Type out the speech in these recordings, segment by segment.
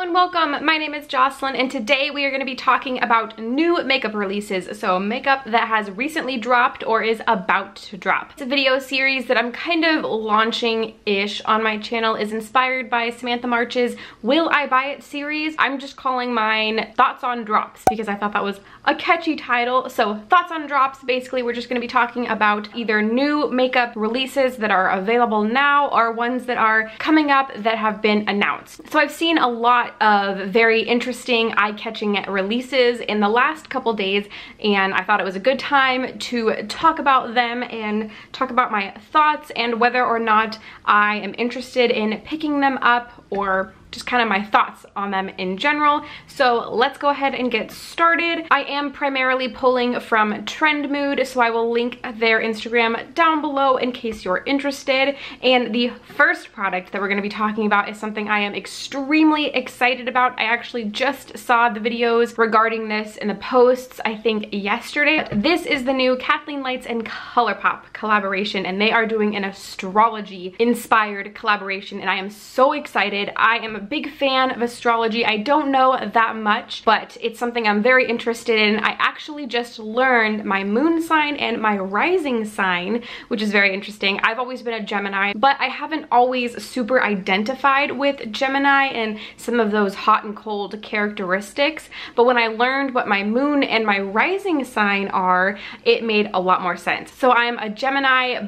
and welcome. My name is Jocelyn and today we are going to be talking about new makeup releases. So makeup that has recently dropped or is about to drop. It's a video series that I'm kind of launching-ish on my channel is inspired by Samantha March's Will I Buy It series. I'm just calling mine Thoughts on Drops because I thought that was a catchy title. So Thoughts on Drops, basically we're just going to be talking about either new makeup releases that are available now or ones that are coming up that have been announced. So I've seen a lot of very interesting eye-catching releases in the last couple days and I thought it was a good time to talk about them and talk about my thoughts and whether or not I am interested in picking them up or just kind of my thoughts on them in general. So let's go ahead and get started. I am primarily pulling from TrendMood, so I will link their Instagram down below in case you're interested. And the first product that we're gonna be talking about is something I am extremely excited about. I actually just saw the videos regarding this in the posts, I think yesterday. This is the new Kathleen Lights and ColourPop collaboration, and they are doing an astrology inspired collaboration, and I am so excited. I am a big fan of astrology. I don't know that much, but it's something I'm very interested in. I actually just learned my moon sign and my rising sign, which is very interesting. I've always been a Gemini, but I haven't always super identified with Gemini and some of those hot and cold characteristics. But when I learned what my moon and my rising sign are, it made a lot more sense. So I'm a Gemini,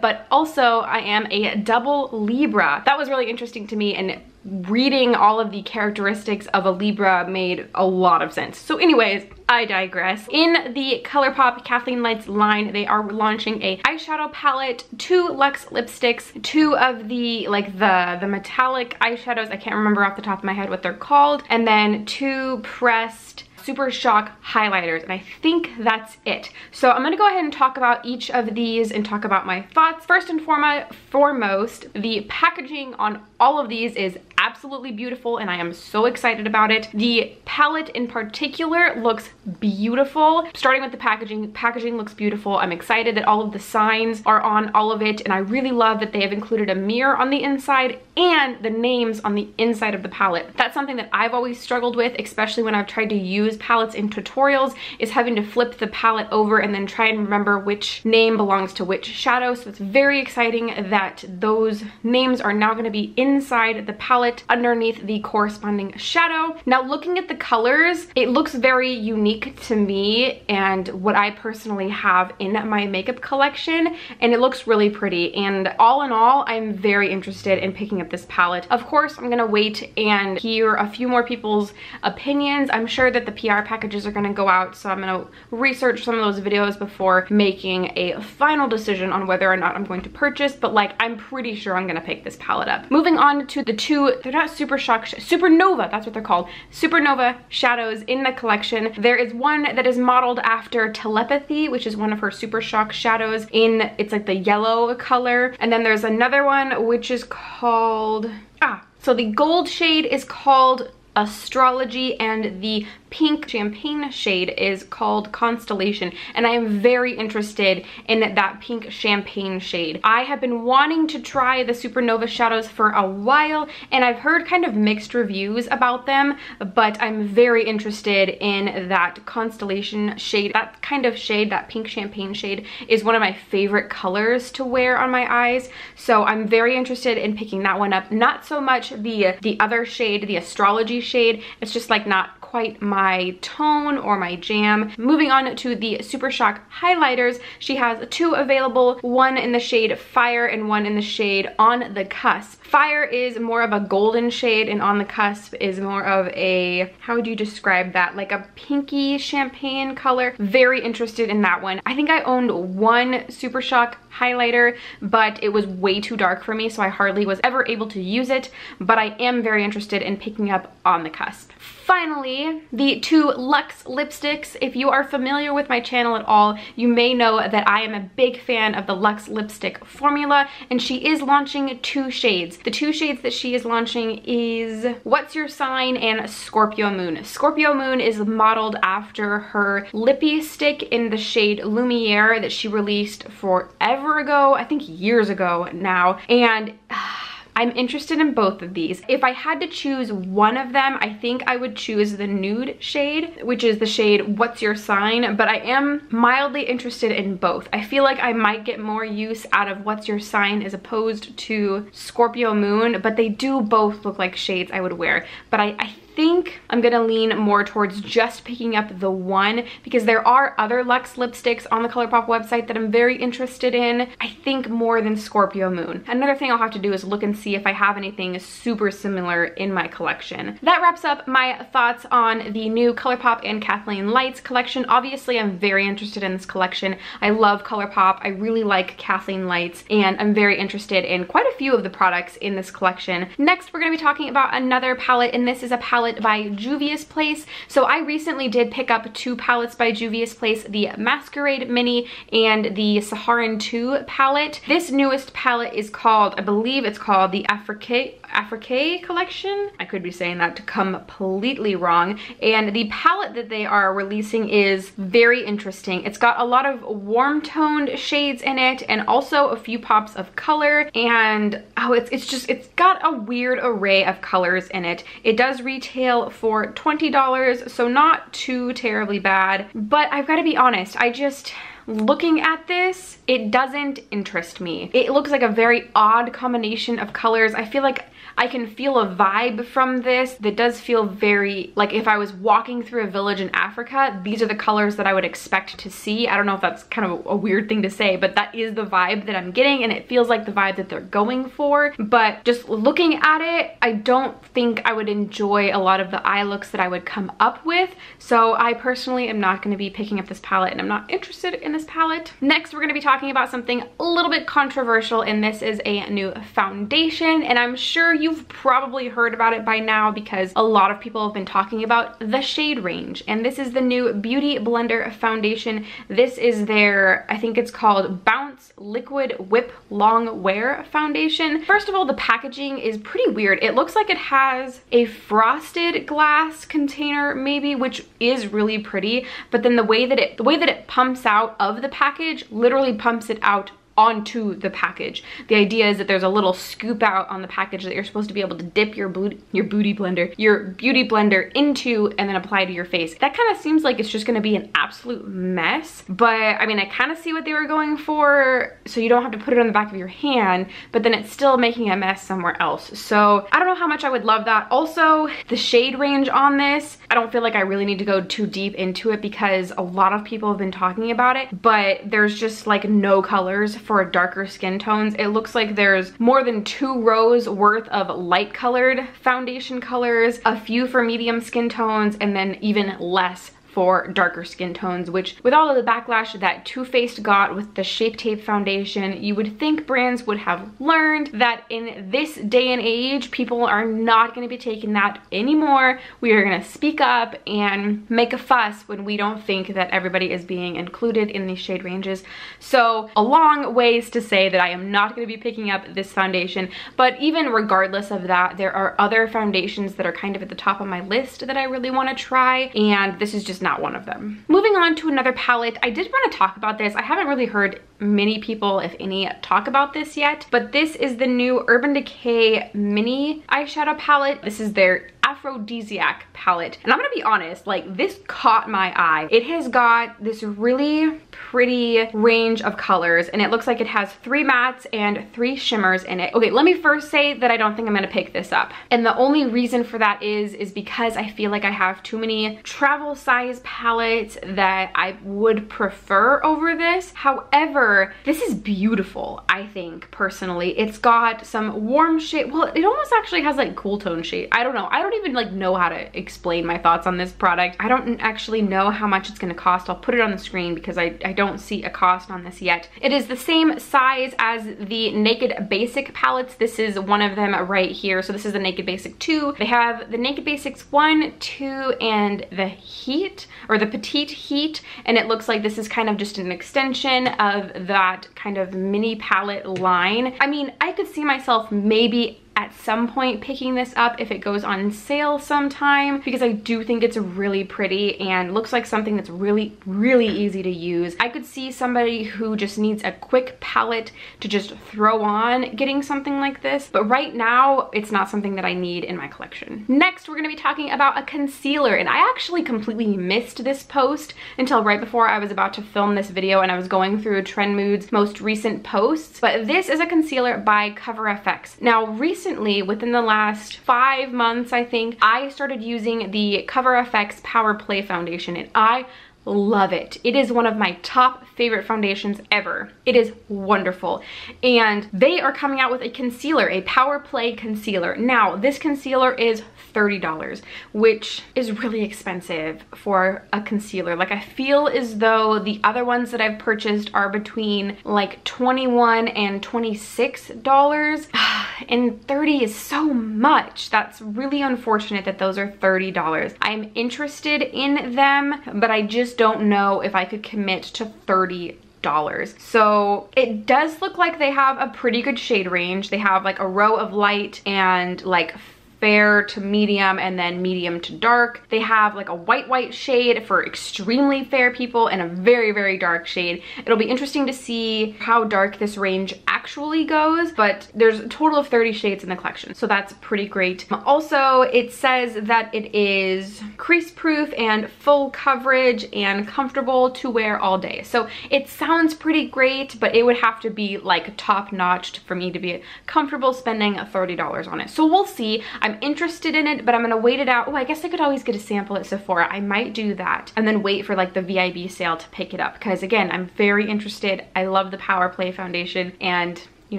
but also I am a double Libra. That was really interesting to me and reading all of the characteristics of a Libra made a lot of sense. So anyways, I digress. In the ColourPop Kathleen Lights line, they are launching a eyeshadow palette, two Luxe lipsticks, two of the, like the, the metallic eyeshadows, I can't remember off the top of my head what they're called, and then two pressed Super Shock highlighters and I think that's it. So I'm gonna go ahead and talk about each of these and talk about my thoughts. First and foremost, the packaging on all of these is absolutely beautiful and I am so excited about it. The palette in particular looks beautiful. Starting with the packaging, packaging looks beautiful. I'm excited that all of the signs are on all of it and I really love that they have included a mirror on the inside and the names on the inside of the palette. That's something that I've always struggled with, especially when I've tried to use palettes in tutorials, is having to flip the palette over and then try and remember which name belongs to which shadow. So it's very exciting that those names are now gonna be inside the palette palette underneath the corresponding shadow. Now looking at the colors, it looks very unique to me and what I personally have in my makeup collection and it looks really pretty and all in all I'm very interested in picking up this palette. Of course I'm gonna wait and hear a few more people's opinions. I'm sure that the PR packages are gonna go out so I'm gonna research some of those videos before making a final decision on whether or not I'm going to purchase but like I'm pretty sure I'm gonna pick this palette up. Moving on to the two they're not super shock, supernova, that's what they're called. Supernova shadows in the collection. There is one that is modeled after Telepathy, which is one of her super shock shadows in, it's like the yellow color. And then there's another one which is called, ah, so the gold shade is called astrology and the pink champagne shade is called Constellation and I am very interested in that pink champagne shade. I have been wanting to try the Supernova shadows for a while and I've heard kind of mixed reviews about them but I'm very interested in that Constellation shade. That kind of shade, that pink champagne shade is one of my favorite colors to wear on my eyes so I'm very interested in picking that one up. Not so much the, the other shade, the astrology shade, it's just like not quite my tone or my jam. Moving on to the Super Shock highlighters, she has two available, one in the shade Fire and one in the shade On the Cusp. Fire is more of a golden shade and On the Cusp is more of a, how would you describe that? Like a pinky champagne color. Very interested in that one. I think I owned one Super Shock highlighter, but it was way too dark for me, so I hardly was ever able to use it, but I am very interested in picking up On the Cusp. Finally, the two Luxe lipsticks. If you are familiar with my channel at all, you may know that I am a big fan of the Luxe lipstick formula, and she is launching two shades. The two shades that she is launching is What's Your Sign and Scorpio Moon. Scorpio Moon is modeled after her lippy stick in the shade Lumiere that she released forever ago, I think years ago now, and ah, I'm interested in both of these. If I had to choose one of them, I think I would choose the nude shade, which is the shade What's Your Sign, but I am mildly interested in both. I feel like I might get more use out of What's Your Sign as opposed to Scorpio Moon, but they do both look like shades I would wear. But I, I think I'm gonna lean more towards just picking up the one because there are other Luxe lipsticks on the ColourPop website that I'm very interested in. I think more than Scorpio Moon. Another thing I'll have to do is look and see if I have anything super similar in my collection. That wraps up my thoughts on the new ColourPop and Kathleen Lights collection. Obviously, I'm very interested in this collection. I love ColourPop. I really like Kathleen Lights and I'm very interested in quite a few of the products in this collection. Next, we're gonna be talking about another palette and this is a palette palette by Juvia's Place. So I recently did pick up two palettes by Juvia's Place, the Masquerade Mini and the Saharan 2 palette. This newest palette is called, I believe it's called the Afrique Afrique collection. I could be saying that to completely wrong. And the palette that they are releasing is very interesting. It's got a lot of warm toned shades in it and also a few pops of color. And oh, it's, it's just, it's got a weird array of colors in it. It does retail for $20, so not too terribly bad. But I've got to be honest, I just, looking at this, it doesn't interest me. It looks like a very odd combination of colors. I feel like I can feel a vibe from this that does feel very, like if I was walking through a village in Africa, these are the colors that I would expect to see. I don't know if that's kind of a weird thing to say, but that is the vibe that I'm getting and it feels like the vibe that they're going for. But just looking at it, I don't think I would enjoy a lot of the eye looks that I would come up with. So I personally am not gonna be picking up this palette and I'm not interested in this palette. Next, we're gonna be talking about something a little bit controversial and this is a new foundation and I'm sure you've probably heard about it by now because a lot of people have been talking about the shade range. And this is the new Beauty Blender foundation. This is their, I think it's called Bounce Liquid Whip Long Wear Foundation. First of all, the packaging is pretty weird. It looks like it has a frosted glass container maybe, which is really pretty. But then the way that it, the way that it pumps out of the package literally pumps it out onto the package. The idea is that there's a little scoop out on the package that you're supposed to be able to dip your booty, your booty blender, your beauty blender into and then apply to your face. That kind of seems like it's just gonna be an absolute mess, but I mean, I kind of see what they were going for, so you don't have to put it on the back of your hand, but then it's still making a mess somewhere else. So I don't know how much I would love that. Also, the shade range on this, I don't feel like I really need to go too deep into it because a lot of people have been talking about it, but there's just like no colors for darker skin tones. It looks like there's more than two rows worth of light colored foundation colors, a few for medium skin tones, and then even less for darker skin tones, which with all of the backlash that Too Faced got with the Shape Tape foundation, you would think brands would have learned that in this day and age, people are not gonna be taking that anymore. We are gonna speak up and make a fuss when we don't think that everybody is being included in these shade ranges. So a long ways to say that I am not gonna be picking up this foundation, but even regardless of that, there are other foundations that are kind of at the top of my list that I really wanna try, and this is not one of them. Moving on to another palette, I did want to talk about this. I haven't really heard many people, if any, talk about this yet, but this is the new Urban Decay mini eyeshadow palette. This is their aphrodisiac palette. And I'm gonna be honest, like this caught my eye. It has got this really pretty range of colors and it looks like it has three mattes and three shimmers in it. Okay, let me first say that I don't think I'm gonna pick this up. And the only reason for that is, is because I feel like I have too many travel size palettes that I would prefer over this. However, this is beautiful, I think, personally. It's got some warm shade. Well, it almost actually has like cool tone shade. I don't know. I don't even like know how to explain my thoughts on this product. I don't actually know how much it's gonna cost. I'll put it on the screen because I, I don't see a cost on this yet. It is the same size as the Naked Basic palettes. This is one of them right here. So this is the Naked Basic 2. They have the Naked Basics 1, 2, and the Heat, or the Petite Heat, and it looks like this is kind of just an extension of that kind of mini palette line. I mean, I could see myself maybe at some point picking this up if it goes on sale sometime because I do think it's really pretty and looks like something that's really, really easy to use. I could see somebody who just needs a quick palette to just throw on getting something like this, but right now it's not something that I need in my collection. Next, we're gonna be talking about a concealer and I actually completely missed this post until right before I was about to film this video and I was going through TrendMood's most recent posts, but this is a concealer by Cover FX. Now, recently, within the last five months, I think, I started using the Cover FX Power Play Foundation and I love it. It is one of my top favorite foundations ever. It is wonderful. And they are coming out with a concealer, a Power Play concealer. Now, this concealer is $30, which is really expensive for a concealer. Like I feel as though the other ones that I've purchased are between like 21 and $26 and 30 is so much. That's really unfortunate that those are $30. I'm interested in them, but I just don't know if I could commit to 30 dollars so it does look like they have a pretty good shade range they have like a row of light and like fair to medium and then medium to dark. They have like a white white shade for extremely fair people and a very, very dark shade. It'll be interesting to see how dark this range actually goes, but there's a total of 30 shades in the collection. So that's pretty great. Also, it says that it is crease proof and full coverage and comfortable to wear all day. So it sounds pretty great, but it would have to be like top notched for me to be comfortable spending $30 on it. So we'll see. I'm I'm interested in it, but I'm gonna wait it out. Oh, I guess I could always get a sample at Sephora. I might do that and then wait for like the VIB sale to pick it up because again, I'm very interested. I love the Power Play foundation and you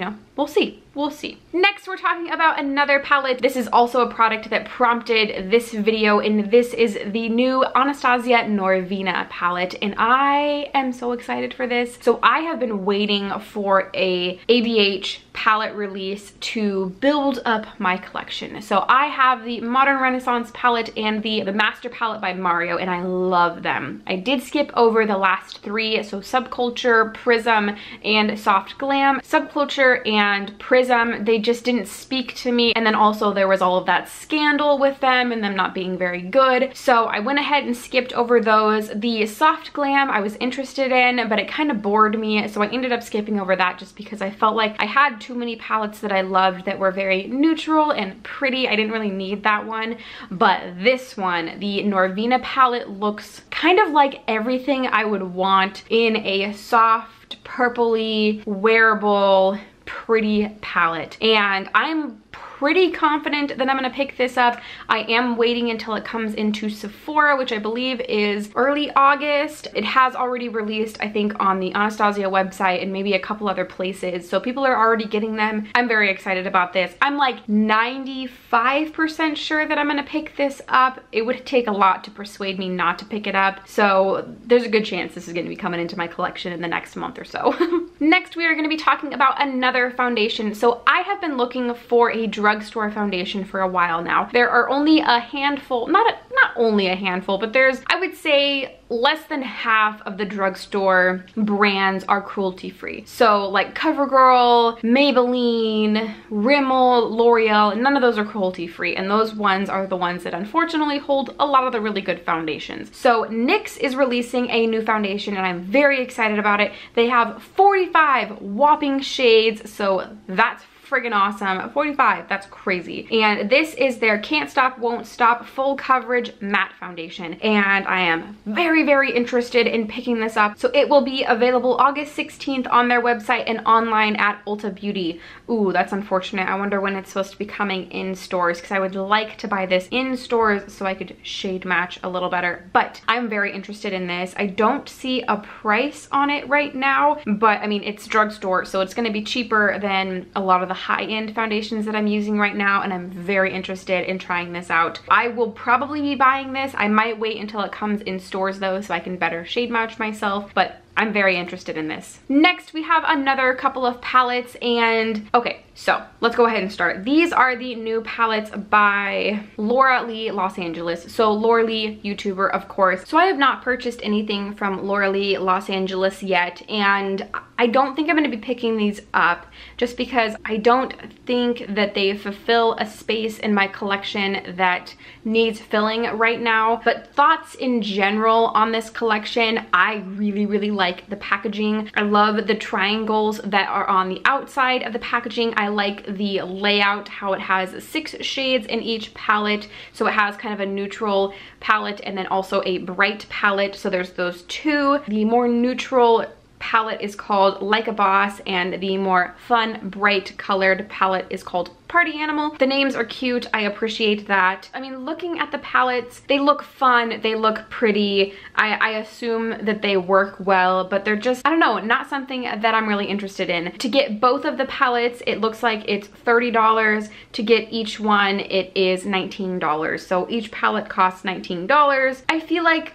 know, we'll see we'll see. Next, we're talking about another palette. This is also a product that prompted this video, and this is the new Anastasia Norvina palette, and I am so excited for this. So I have been waiting for a ABH palette release to build up my collection. So I have the Modern Renaissance palette and the, the Master palette by Mario, and I love them. I did skip over the last three, so Subculture, Prism, and Soft Glam. Subculture and Prism They just didn't speak to me. And then also there was all of that scandal with them and them not being very good. So I went ahead and skipped over those. The Soft Glam I was interested in, but it kind of bored me. So I ended up skipping over that just because I felt like I had too many palettes that I loved that were very neutral and pretty. I didn't really need that one. But this one, the Norvina palette looks kind of like everything I would want in a soft, purpley, wearable, pretty palette and I'm pretty confident that I'm gonna pick this up. I am waiting until it comes into Sephora, which I believe is early August. It has already released, I think, on the Anastasia website and maybe a couple other places. So people are already getting them. I'm very excited about this. I'm like 95% sure that I'm gonna pick this up. It would take a lot to persuade me not to pick it up. So there's a good chance this is gonna be coming into my collection in the next month or so. Next, we are gonna be talking about another foundation. So I have been looking for a drugstore foundation for a while now. There are only a handful, not, a, not only a handful, but there's, I would say, less than half of the drugstore brands are cruelty free. So like CoverGirl, Maybelline, Rimmel, L'Oreal, none of those are cruelty free. And those ones are the ones that unfortunately hold a lot of the really good foundations. So NYX is releasing a new foundation and I'm very excited about it. They have 45 whopping shades. So that's friggin' awesome. 45, that's crazy. And this is their Can't Stop, Won't Stop Full Coverage Matte Foundation. And I am very, very very interested in picking this up. So it will be available August 16th on their website and online at Ulta Beauty. Ooh, that's unfortunate. I wonder when it's supposed to be coming in stores because I would like to buy this in stores so I could shade match a little better. But I'm very interested in this. I don't see a price on it right now, but I mean, it's drugstore, so it's gonna be cheaper than a lot of the the high-end foundations that I'm using right now and I'm very interested in trying this out. I will probably be buying this. I might wait until it comes in stores though so I can better shade match myself, but I'm very interested in this. Next, we have another couple of palettes and okay, so let's go ahead and start. These are the new palettes by Laura Lee Los Angeles. So Laura Lee, YouTuber, of course. So I have not purchased anything from Laura Lee Los Angeles yet and I don't think I'm gonna be picking these up just because I don't think that they fulfill a space in my collection that needs filling right now. But thoughts in general on this collection, I really, really like the packaging. I love the triangles that are on the outside of the packaging. I like the layout, how it has six shades in each palette. So it has kind of a neutral palette and then also a bright palette. So there's those two. The more neutral palette is called Like a Boss and the more fun, bright colored palette is called Party Animal. The names are cute. I appreciate that. I mean, looking at the palettes, they look fun. They look pretty. I, I assume that they work well, but they're just, I don't know, not something that I'm really interested in. To get both of the palettes, it looks like it's $30. To get each one, it is $19. So each palette costs $19. I feel like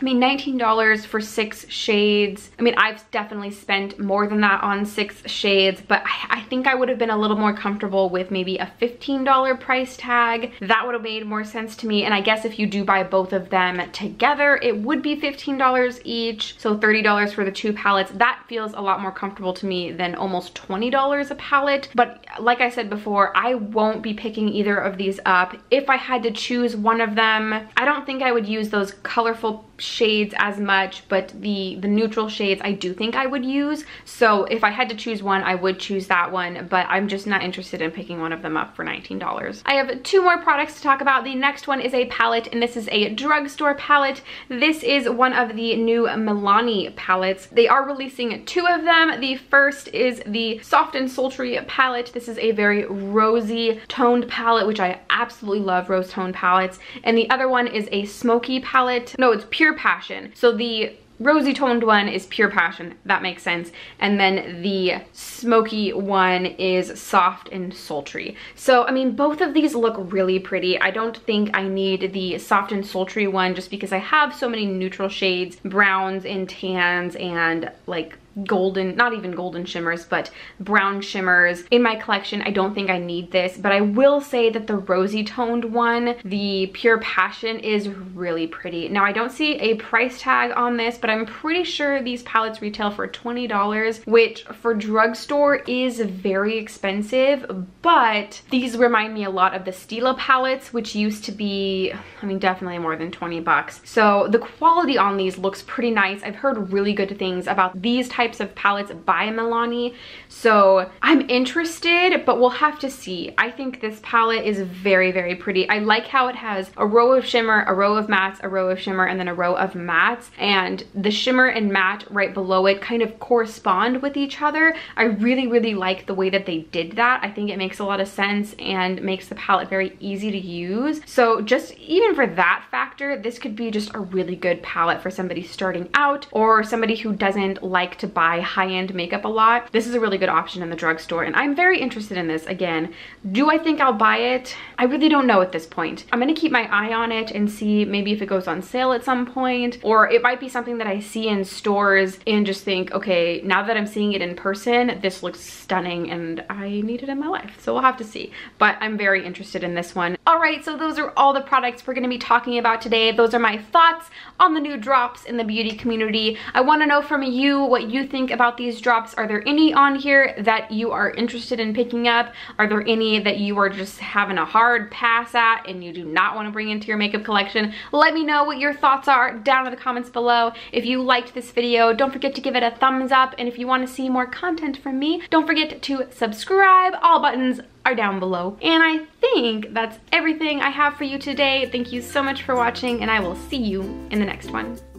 I mean, $19 for six shades. I mean, I've definitely spent more than that on six shades, but I, I, think I would have been a little more comfortable with maybe a $15 price tag. That would have made more sense to me. And I guess if you do buy both of them together, it would be $15 each. So $30 for the two palettes. That feels a lot more comfortable to me than almost $20 a palette. But like I said before, I won't be picking either of these up. If I had to choose one of them, I don't think I would use those colorful as much, but the, the neutral shades I do think I would use. So if I had to choose one, I would choose that one, but I'm just not interested in picking one of them up for $19. I have two more products to talk about. The next one is a palette, and this is a drugstore palette. This is one of the new Milani palettes. They are releasing two of them. The first is the Soft and Sultry palette. This is a very rosy toned palette, which I absolutely love rose toned palettes. And the other one is a smoky palette. No, it's Pure Passion. So the rosy toned one is Pure Passion, that makes sense. And then the smoky one is Soft and Sultry. So, I mean, both of these look really pretty. I don't think I need the Soft and Sultry one just because I have so many neutral shades, browns and tans and like golden, not even golden shimmers, but brown shimmers in my collection. I don't think I need this, but I will say that the rosy toned one, the Pure Passion, is really pretty. Now, I don't see a price tag on this, but I'm pretty sure these palettes retail for $20, which for drugstore is very expensive, but these remind me a lot of the Stila palettes, which used to be, I mean, definitely more than 20 bucks. So the quality on these looks pretty nice. I've heard really good things about these types types of palettes by Milani. So I'm interested, but we'll have to see. I think this palette is very, very pretty. I like how it has a row of shimmer, a row of mattes, a row of shimmer, and then a row of mattes. And the shimmer and matte right below it kind of correspond with each other. I really, really like the way that they did that. I think it makes a lot of sense and makes the palette very easy to use. So just even for that factor, this could be just a really good palette for somebody starting out or somebody who doesn't like to buy high-end makeup a lot. This is a really good option in the drugstore and I'm very interested in this again. Do I think I'll buy it? I really don't know at this point. I'm gonna keep my eye on it and see maybe if it goes on sale at some point or it might be something that I see in stores and just think, okay, now that I'm seeing it in person, this looks stunning and I need it in my life. So we'll have to see. But I'm very interested in this one. All right, so those are all the products we're gonna be talking about today. Those are my thoughts on the new drops in the beauty community. I wanna know from you what think about these drops. Are there any on here that you are interested in picking up? Are there any that you are just having a hard pass at and you do not want to bring into your makeup collection? Let me know what your thoughts are down in the comments below. If you liked this video, don't forget to give it a thumbs up. And if you want to see more content from me, don't forget to subscribe. All buttons are down below. And I think that's everything I have for you today. Thank you so much for watching and I will see you in the next one.